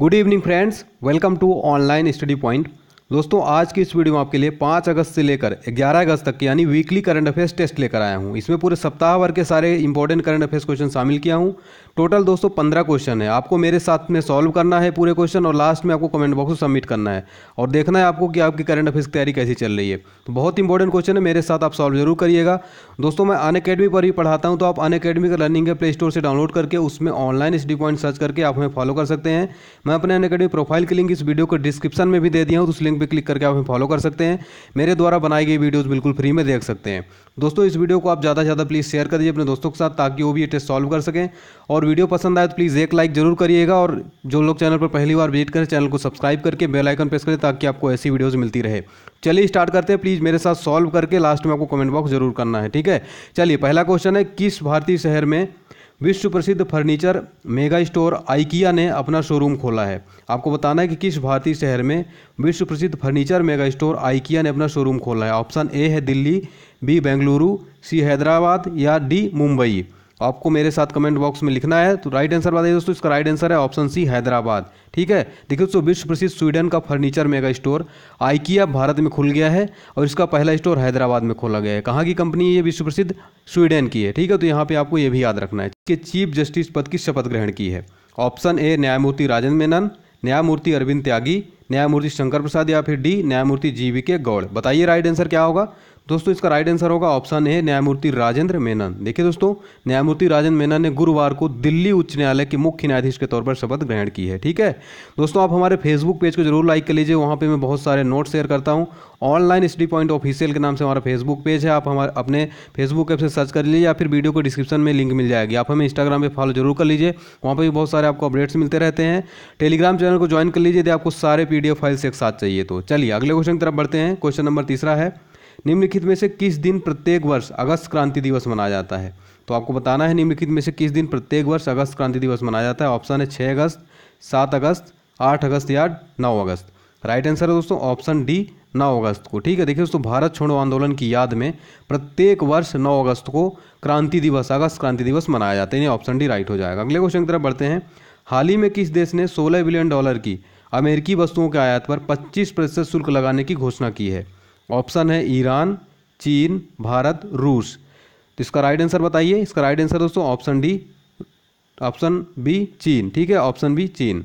good evening friends. Welcome to online study point. दोस्तों, आज की इस वीडियो में आपके लिए 5 अगस्त से लेकर 11 अगस्त तक यानी वीकली करंट अफेयर्स टेस्ट लेकर आया हूँ। इसमें पूरे सप्ताह भर के सारे इंपॉर्टेंट करंट अफेयर्स क्वेश्चन शामिल किया हूँ। टोटल दोस्तों, पंद्रह क्वेश्चन है। आपको मेरे साथ में सॉल्व करना है पूरे क्वेश्चन और लास्ट में आपको कमेंट बॉक्स में सबमिट करना है। और देखना है आपको कि आपकी करंट अफेयर्स की तैयारी कैसी चल रही है। तो बहुत इंपॉर्टेंट क्वेश्चन है, मेरे साथ आप सॉल्व ज़रूर करिएगा। दोस्तों, मैं अन अकेडमी पर ही पढ़ाता हूँ तो आप अन अकेडमी का लर्निंग है प्ले स्टोर से डाउनलोड करके उसमें ऑनलाइन स्टडी पॉइंट सर्च करके आप हमें फॉलो कर सकते हैं। मैं अपने अन प्रोफ़ाइल की लिंक इस वीडियो को डिस्क्रिप्शन में भी दे दिया हूँ तो उस लिंक पर क्लिक करके आप हमें फॉलो कर सकते हैं। मेरे द्वारा बनाई गई वीडियोज़ बिल्कुल फ्री में देख सकते हैं। दोस्तों, इस वीडियो को आप ज़्यादा से ज़्यादा प्लीज़ शेयर कर दीजिए अपने दोस्तों के साथ ताकि वो भी ये टेस्ट सॉल्व कर सकें। और वीडियो पसंद आए तो प्लीज़ एक लाइक ज़रूर करिएगा और जो लोग चैनल पर पहली बार विज़िट करें चैनल को सब्सक्राइब करके बेल आइकन प्रेस करें ताकि आपको ऐसी वीडियोज़ मिलती रहे। चलिए स्टार्ट करते हैं। प्लीज़ मेरे साथ सॉल्व करके लास्ट में आपको कमेंट बॉक्स ज़रूर करना है, ठीक है? चलिए, पहला क्वेश्चन है, किस भारतीय शहर में विश्व प्रसिद्ध फर्नीचर मेगा स्टोर आइकिया ने अपना शोरूम खोला है। आपको बताना है कि किस भारतीय शहर में विश्व प्रसिद्ध फर्नीचर मेगा स्टोर आइकिया ने अपना शोरूम खोला है? ऑप्शन ए है दिल्ली, बी बेंगलुरु, सी हैदराबाद या डी मुंबई। आपको मेरे साथ कमेंट बॉक्स में लिखना है। तो राइट आंसर बताइए दोस्तों, इसका राइट आंसर है ऑप्शन सी हैदराबाद। ठीक है? देखिए दोस्तों, विश्व प्रसिद्ध स्वीडन का furniture mega store IKEA Bharat में खुल गया है और इसका पहला स्टोर हैदराबाद में खोला गया है। कहाँ की कंपनी ये? विश्व प्रसिद्ध स्वीडन की है। ठीक है? तो यहाँ पे आपको ये भी याद रखना है। कि चीफ जस्टिस पद की शपथ ग्रहण की है। ऑप्शन ए, न्यायमूर्ति राजेंद्र मेनन, न्यायमूर्ति अरविंद त्यागी, न्यायमूर्ति शंकर प्रसाद या फिर डी, न्यायमूर्ति जीवी के गौड़। बताइए राइट आंसर क्या होगा? दोस्तों, इसका राइट आंसर होगा ऑप्शन ए न्यायमूर्ति राजेंद्र मेनन। देखिए दोस्तों, न्यायमूर्ति राजेंद्र मेनन ने गुरुवार को दिल्ली उच्च न्यायालय के मुख्य न्यायाधीश के तौर पर शपथ ग्रहण की है, ठीक है? दोस्तों, आप हमारे फेसबुक पेज को ज़रूर लाइक कर लीजिए, वहाँ पे मैं बहुत सारे नोट शेयर करता हूँ। ऑनलाइन स्टडी पॉइंट ऑफिशियल के नाम से हमारा फेसबुक पेज है, आप हमारे, अपने फेसबुक ऐप से सर्च कर लीजिए या फिर वीडियो को डिस्क्रिप्शन में लिंक मिल जाएगी। आप हमें इंस्टाग्राम पे फॉलो ज़रूर कर लीजिए, वहाँ पर भी बहुत सारे आपको अपडेट्स मिलते रहते हैं। टेलीग्राम चैनल को ज्वाइन कर लीजिए, यदि आपको सारे पी फाइल्स एक साथ चाहिए तो। चलिए, अगले क्वेश्चन की तरफ़ बढ़ते हैं। क्वेश्चन नंबर तीसरा है निम्नलिखित में से किस दिन प्रत्येक वर्ष अगस्त क्रांति दिवस मनाया जाता है? तो आपको बताना है निम्नलिखित में से किस दिन प्रत्येक वर्ष अगस्त क्रांति दिवस मनाया जाता है? ऑप्शन है छः अगस्त, सात अगस्त, आठ अगस्त या नौ अगस्त। राइट आंसर है दोस्तों ऑप्शन डी, नौ अगस्त को। ठीक है, देखिए दोस्तों, भारत छोड़ो आंदोलन की याद में प्रत्येक वर्ष नौ अगस्त को क्रांति दिवस, अगस्त क्रांति दिवस मनाया जाता है। ऑप्शन डी राइट हो जाएगा। अगले क्वेश्चन की तरफ़ बढ़ते हैं। हाल ही में किस देश ने 16 बिलियन डॉलर की अमेरिकी वस्तुओं के आयात पर 25 प्रतिशत शुल्क लगाने की घोषणा की है? ऑप्शन है ईरान, चीन, भारत, रूस। तो इसका राइट आंसर बताइए। इसका राइट आंसर दोस्तों ऑप्शन डी ऑप्शन बी चीन। ठीक है? ऑप्शन बी चीन।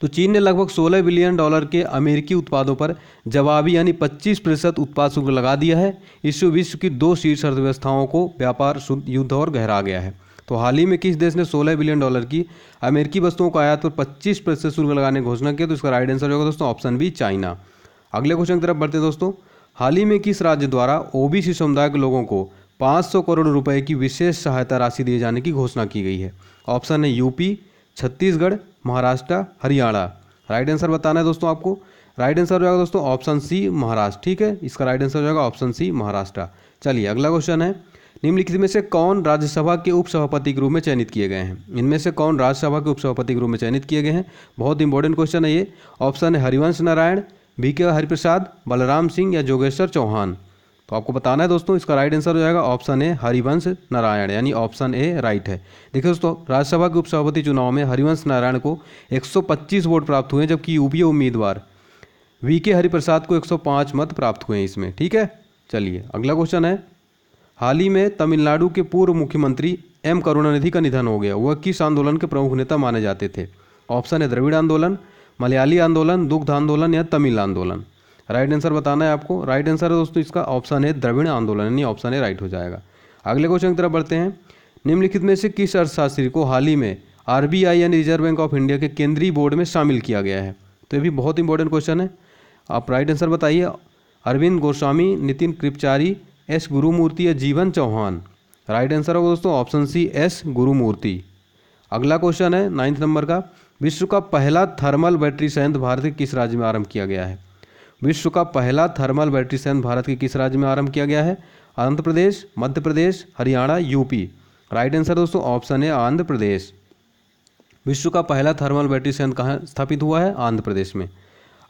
तो चीन ने लगभग 16 बिलियन डॉलर के अमेरिकी उत्पादों पर जवाबी यानी 25 प्रतिशत उत्पाद शुल्क लगा दिया है। इससे विश्व की दो शीर्ष अर्थव्यवस्थाओं को व्यापार युद्ध और गहरा गया है। तो हाल ही में किस देश ने 16 बिलियन डॉलर की अमेरिकी वस्तुओं को आयात पर 25 प्रतिशत शुल्क लगाने की घोषणा की तो इसका राइट आंसर होगा दोस्तों ऑप्शन बी चाइना। अगले क्वेश्चन की तरफ़ बढ़ते दोस्तों। हाल ही में किस राज्य द्वारा ओबीसी समुदाय के लोगों को 500 करोड़ रुपए की विशेष सहायता राशि दिए जाने की घोषणा की गई है? ऑप्शन है UP, Chhattisgarh, Maharashtra, Haryana. Right answer बताना है दोस्तों आपको। राइट आंसर हो जाएगा दोस्तों ऑप्शन सी महाराष्ट्र। ठीक है? इसका राइट आंसर हो जाएगा ऑप्शन सी महाराष्ट्र। चलिए, अगला क्वेश्चन है। निम्नलिखित में से कौन राज्यसभा के उपसभापति के रूप में चयनित किए गए हैं? इनमें से कौन राज्यसभा के उपसभापति के रूप में चयनित किए गए हैं? बहुत इंपॉर्टेंट क्वेश्चन है ये। ऑप्शन है हरिवंश नारायण बी के हरिप्रसाद, बलराम सिंह या जोगेश्वर चौहान। तो आपको बताना है दोस्तों, इसका राइट आंसर हो जाएगा ऑप्शन ए हरिवंश नारायण, यानी ऑप्शन ए राइट है। देखिए दोस्तों, राज्यसभा के उपसभापति चुनाव में हरिवंश नारायण को 125 वोट प्राप्त हुए जबकि यूपीए उम्मीदवार वी के हरिप्रसाद को 105 मत प्राप्त हुए हैं इसमें। ठीक है? चलिए, अगला क्वेश्चन है। हाल ही में तमिलनाडु के पूर्व मुख्यमंत्री एम करुणानिधि का निधन हो गया। वह किस आंदोलन के प्रमुख नेता माने जाते थे। ऑप्शन है द्रविड़ आंदोलन। मलयाली आंदोलन, दुग्ध आंदोलन या तमिल आंदोलन। राइट आंसर बताना है आपको। राइट आंसर है दोस्तों, इसका ऑप्शन है द्रविड़ आंदोलन, यानी ऑप्शन है राइट हो जाएगा। अगले क्वेश्चन की तरफ़ बढ़ते हैं। निम्नलिखित में से किस अर्थशास्त्री को हाल ही में आरबीआई यानी रिज़र्व बैंक ऑफ़ इंडिया के केंद्रीय बोर्ड में शामिल किया गया है? तो ये भी बहुत इंपॉर्टेंट क्वेश्चन है। आप राइट आंसर बताइए। अरविंद गोस्वामी, नितिन कृपचारी एस गुरुमूर्ति या जीवन चौहान? राइट आंसर होगा दोस्तों ऑप्शन सी एस गुरुमूर्ति। अगला क्वेश्चन है नाइन्थ नंबर का। विश्व का पहला थर्मल बैटरी संयंत्र भारत के किस राज्य में आरंभ किया गया है? विश्व का पहला थर्मल बैटरी संयंत्र भारत के किस राज्य में आरंभ किया गया है? Andhra Pradesh, Madhya Pradesh, Haryana, UP. Right answer दोस्तों ऑप्शन है आंध्र प्रदेश। विश्व का पहला थर्मल बैटरी संयंत्र कहाँ स्थापित हुआ है? आंध्र प्रदेश में।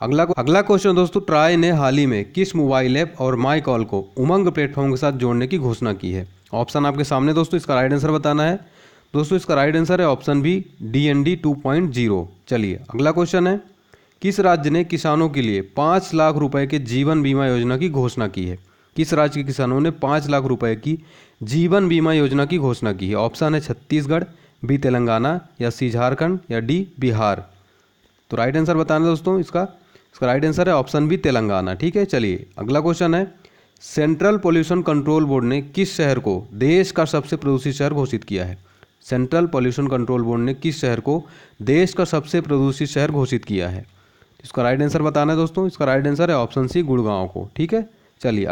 अगला अगला क्वेश्चन दोस्तों ट्राई ने हाल ही में किस मोबाइल ऐप और माई कॉल को उमंग प्लेटफॉर्म के साथ जोड़ने की घोषणा की है? ऑप्शन आपके सामने दोस्तों, इसका राइट आंसर बताना है। दोस्तों, इसका राइट आंसर है option B D N D two point zero चलिए, अगला क्वेश्चन है, किस राज्य ने किसानों के लिए पाँच लाख रुपए के जीवन बीमा योजना की घोषणा की है? किस राज्य के किसानों ने पाँच लाख रुपए की जीवन बीमा योजना की घोषणा की है? ऑप्शन है छत्तीसगढ़ बी तेलंगाना, या सी झारखंड, या डी बिहार। तो राइट आंसर बताना दोस्तों इसका। इसका राइट आंसर है ऑप्शन बी तेलंगाना। ठीक है, चलिए, अगला क्वेश्चन है सेंट्रल पोल्यूशन कंट्रोल बोर्ड ने किस शहर को देश का सबसे प्रदूषित शहर घोषित किया है? सेंट्रल पॉल्यूशन कंट्रोल बोर्ड ने किस शहर को देश का सबसे प्रदूषित शहर घोषित किया है? इसका राइट आंसर बताना है दोस्तों। इसका राइट आंसर है ऑप्शन सी गुड़गांव को। ठीक है? चलिए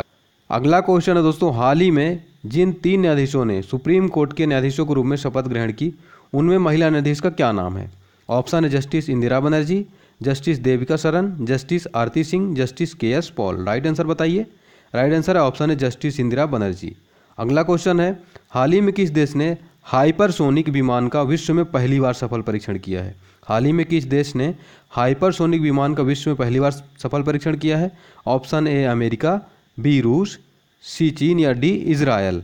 अगला क्वेश्चन है दोस्तों। हाल ही में जिन तीन न्यायाधीशों ने सुप्रीम कोर्ट के न्यायाधीशों के रूप में शपथ ग्रहण की, उनमें महिला न्यायाधीश का क्या नाम है? ऑप्शन है justice Indira Banerjee justice Devika Sharan justice Aarti Singh justice K S Paul. Right answer बताइए। राइट आंसर है ऑप्शन है जस्टिस इंदिरा बनर्जी। अगला क्वेश्चन है, हाल ही में किस देश ने हाइपरसोनिक विमान का विश्व में पहली बार सफल परीक्षण किया है। हाल ही में किस देश ने हाइपरसोनिक विमान का विश्व में पहली बार सफल परीक्षण किया है? ऑप्शन ए, अमेरिका, बी, रूस, सी, चीन या डी, इज़राइल।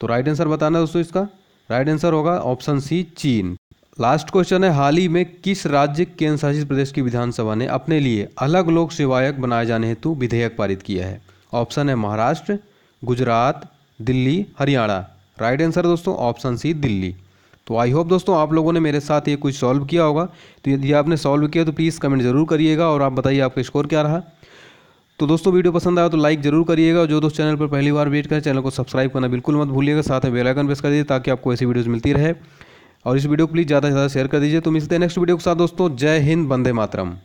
तो राइट आंसर बताना दोस्तों इसका। राइट आंसर होगा ऑप्शन सी, चीन। लास्ट क्वेश्चन है, हाल ही में किस राज्य केंद्र शासित प्रदेश की विधानसभा ने अपने लिए अलग लोक सेवायक बनाए जाने हेतु विधेयक पारित किया है? ऑप्शन है महाराष्ट्र, गुजरात, दिल्ली, हरियाणा। राइट आंसर दोस्तों ऑप्शन सी दिल्ली। तो आई होप दोस्तों आप लोगों ने मेरे साथ ये कुछ सॉल्व किया होगा। तो यदि आपने सॉल्व किया तो प्लीज़ कमेंट ज़रूर करिएगा और आप बताइए आपका स्कोर क्या रहा। तो दोस्तों वीडियो पसंद आया तो लाइक ज़रूर करिएगा और जो दोस्त चैनल पर पहली बार वेट करें चैनल को सब्सक्राइब करना बिल्कुल मत भूलिएगा। साथ में बेल आइकन प्रेस कर दीजिए ताकि आपको ऐसी वीडियोज़ मिलती रहे। और इस वीडियो को प्लीज़ ज़्यादा से ज़्यादा शेयर कर दीजिए। तो मिलते हैं नेक्स्ट वीडियो के साथ दोस्तों। जय हिंद बंदे मातरम।